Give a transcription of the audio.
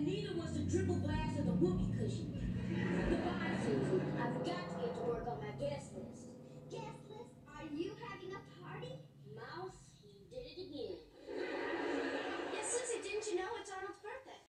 and neither was the triple glass